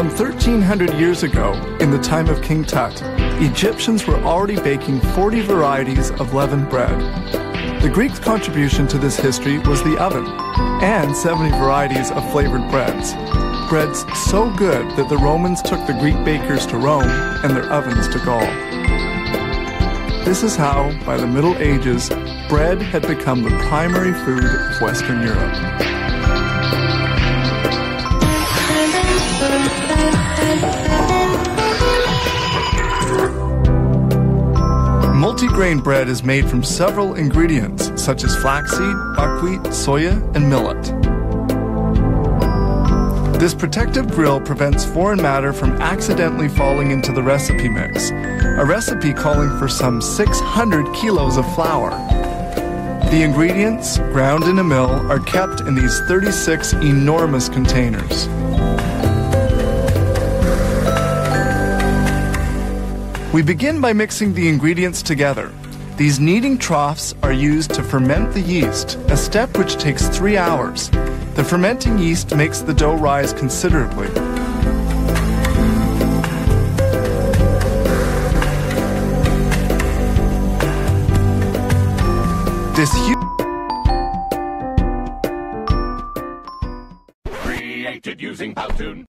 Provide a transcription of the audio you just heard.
Some 1300 years ago, in the time of King Tut, Egyptians were already baking 40 varieties of leavened bread. The Greeks' contribution to this history was the oven, and 70 varieties of flavored breads. Breads so good that the Romans took the Greek bakers to Rome and their ovens to Gaul. This is how, by the Middle Ages, bread had become the primary food of Western Europe. Multigrain bread is made from several ingredients such as flaxseed, buckwheat, soya, and millet. This protective grill prevents foreign matter from accidentally falling into the recipe mix, a recipe calling for some 600 kilos of flour. The ingredients, ground in a mill, are kept in these 36 enormous containers. We begin by mixing the ingredients together. These kneading troughs are used to ferment the yeast, a step which takes three hours. The fermenting yeast makes the dough rise considerably. This huge Created using Powtoon.